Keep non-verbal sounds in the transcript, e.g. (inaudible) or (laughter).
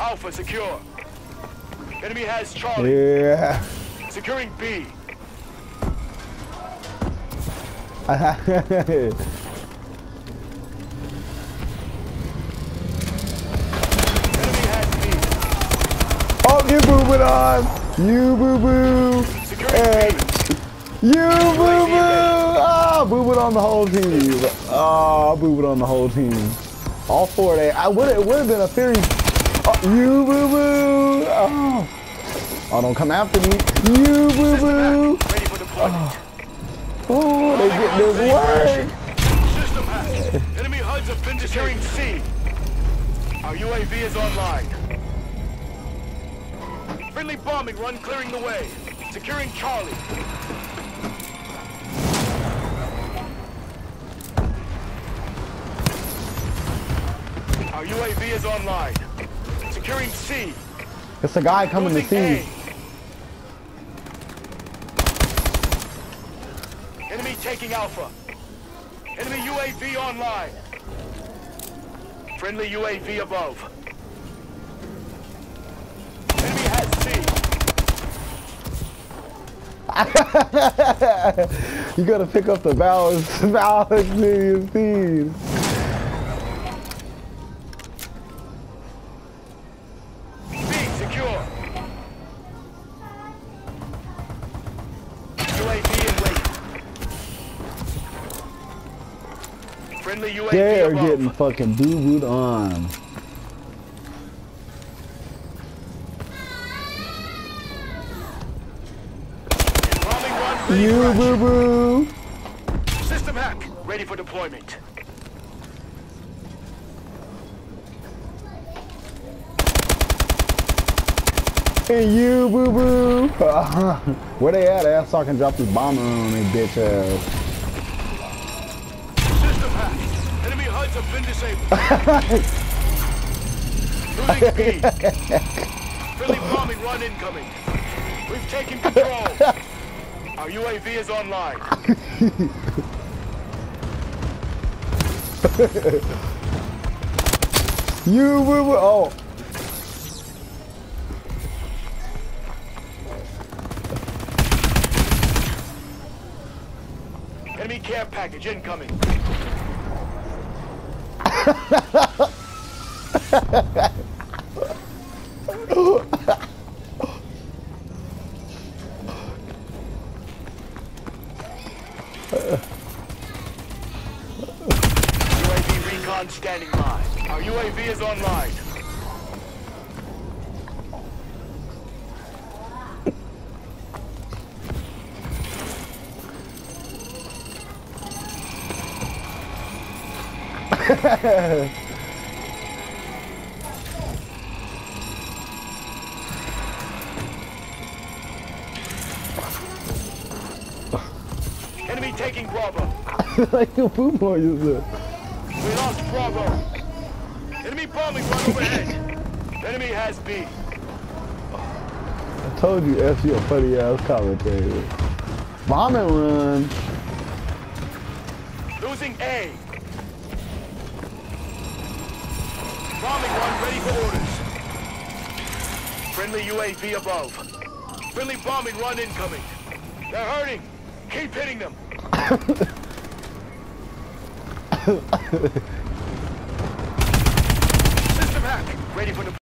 Alpha secure. Enemy has Charlie. Yeah. Securing B. Enemy has B. oh, you boo it on. You boo boo. Securing And you boo boo. Ah, boo it on the whole team. Ah, boo it on the whole team. All four of they. I would. It would have been a series. Oh, you boo boo. Oh. oh, don't come after me. You boo boo. Oh. Deployment. Oh, they get this work. System hacked. Enemy HUDs have been securing C. Our UAV is online. Friendly bombing run clearing the way. Securing Charlie. Our UAV is online. Securing C. It's a guy coming to see. A. Enemy taking Alpha. Enemy UAV online. Friendly UAV above. Enemy has C. (laughs) you gotta pick up the balance, (laughs) balance in your Friendly UAV They're above. getting fucking boo booed on. Bombing run ready You for boo action. boo. System hack. Ready for deployment. And you boo boo. (laughs) Where they at? Ass so I can drop this bomber on they bitch ass. Hack. Have been disabled. (laughs) Losing speed. Bombing run incoming. We've taken control. Our UAV is online. (laughs) You boo. Oh. Enemy care package incoming. UAV recon standing by. Our UAV is online. (laughs) Enemy taking Bravo. (laughs) like the you said. We lost Bravo. Enemy bombing run overhead. Enemy has B. I told you F you a funny ass commentator. Bombing run. Losing A. Friendly UAV above. Friendly bombing run incoming. They're hurting. Keep hitting them. (laughs) System hack. Ready for the.